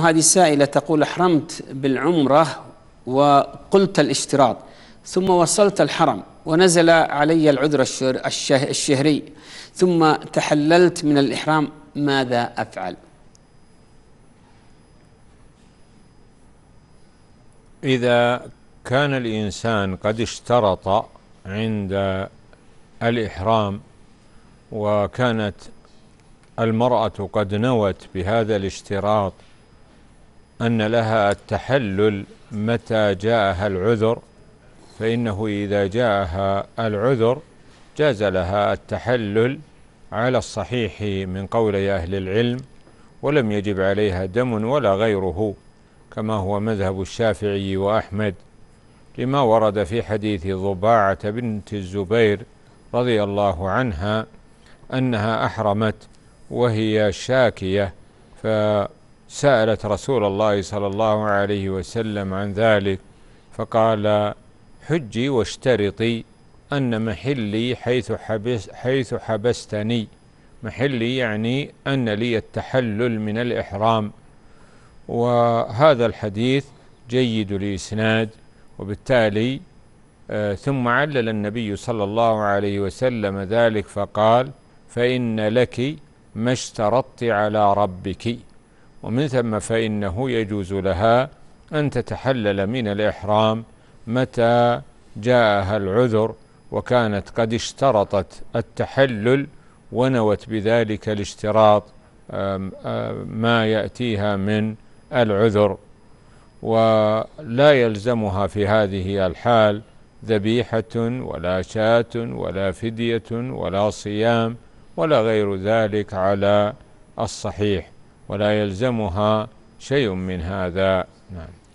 هذه سائلة تقول أحرمت بالعمرة وقلت الاشتراط ثم وصلت الحرم ونزل علي العذر الشهري ثم تحللت من الإحرام ماذا أفعل؟ إذا كان الإنسان قد اشترط عند الإحرام وكانت المرأة قد نوت بهذا الاشتراط أن لها التحلل متى جاءها العذر فإنه إذا جاءها العذر جاز لها التحلل على الصحيح من قول أهل العلم ولم يجب عليها دم ولا غيره كما هو مذهب الشافعي وأحمد. لما ورد في حديث ضباعة بنت الزبير رضي الله عنها أنها أحرمت وهي شاكية فسألت رسول الله صلى الله عليه وسلم عن ذلك فقال حجي واشترطي أن محلي حيث, حبس حيث حبستني. محلي يعني أن لي التحلل من الإحرام. وهذا الحديث جيد الإسناد وبالتالي آه ثم علل النبي صلى الله عليه وسلم ذلك فقال فإن لك ما اشترطت على ربك. ومن ثم فإنه يجوز لها أن تتحلل من الإحرام متى جاءها العذر وكانت قد اشترطت التحلل ونوت بذلك الاشتراط ما يأتيها من العذر. ولا يلزمها في هذه الحال ذبيحة ولا شاة ولا فدية ولا صيام ولا غير ذلك على الصحيح. ولا يلزمها شيء من هذا. نعم.